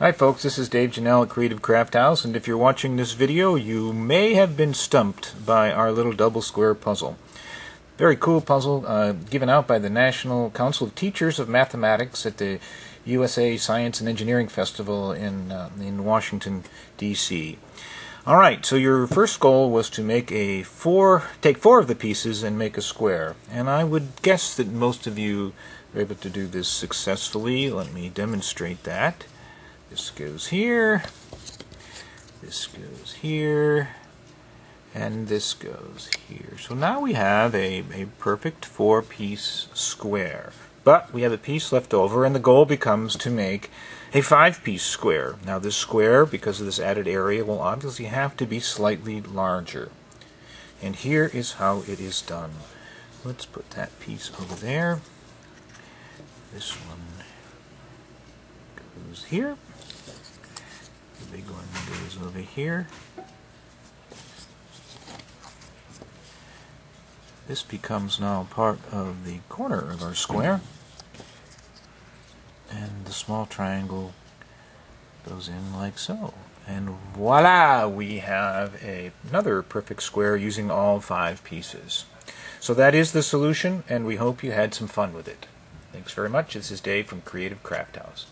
Hi folks, this is Dave Janelle at Creative Crafthouse, and if you're watching this video, you may have been stumped by our little double square puzzle. Very cool puzzle, uh, given out by the National Council of Teachers of Mathematics at the USA Science and Engineering Festival in, uh, in Washington, D.C. Alright, so your first goal was to make a four, take four of the pieces and make a square. And I would guess that most of you were able to do this successfully. Let me demonstrate that. This goes here, this goes here, and this goes here. So now we have a, a perfect four-piece square. But we have a piece left over, and the goal becomes to make a five-piece square. Now this square, because of this added area, will obviously have to be slightly larger. And here is how it is done. Let's put that piece over there. This one goes here The big one goes over here. This becomes now part of the corner of our square. And the small triangle goes in like so. And voila, we have a, another perfect square using all five pieces. So that is the solution, and we hope you had some fun with it. Thanks very much. This is Dave from Creative Crafthouse.